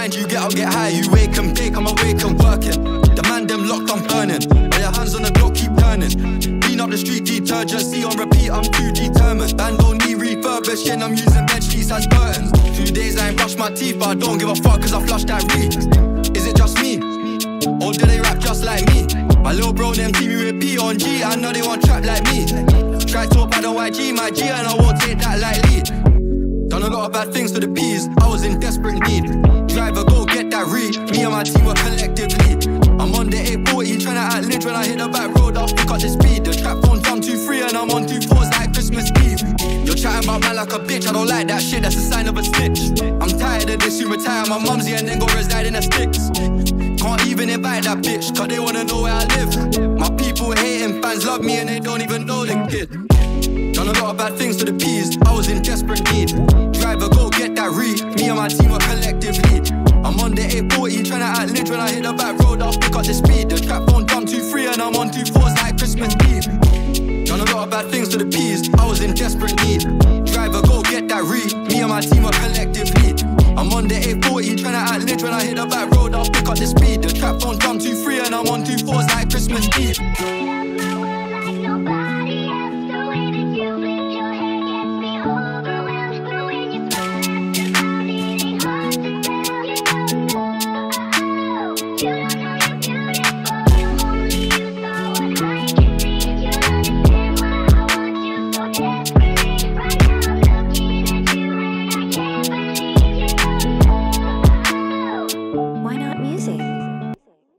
grind, you get up, get high, you wake and bake, I'm awake and working. The man them locked, I'm burning. While your hands on the block keep turning. Clean up the street detergent, see on repeat, I'm too determined. Band don't need refurbishing, I'm using bench sheets as curtains. Two days I ain't brushed my teeth, but I don't give a fuck cause I flushed that reek. Is it just me? Or do they rap just like me? My little bro, them me with P on G, I know they want trap like me. Try to talk by the YG, my G, and I won't take that lightly. Bad things to the P's. I was in desperate need. Driver, go get that reach. Me and my team were collectively. I'm on the A40, trying to outlive when I hit the back road. I'll pick up the speed. The trap phone's on two three, and I'm on two fours like Christmas Eve. You're chatting about man like a bitch. I don't like that shit. That's a sign of a snitch. I'm tired of this. You retire my mumsy and then go reside in the sticks. Can't even invite that bitch, cause they wanna know where I live. My people hating, fans love me and they don't even know the kid. Done a lot of bad things to the P's. I was in desperate need. Team were collectively. I'm on the A40, trying to outlive when I hit the back road. I'll pick up the speed. The trap phone two three, and I'm on two fours like Christmas Eve. Done a lot of bad things to the P's. I was in desperate need. Driver, go get that re. Me and my team were collectively. I'm on the A40, trying to outlive when I hit the back road. I'll pick up the speed. The trap phone two three, and I'm on two fours like Christmas Eve. You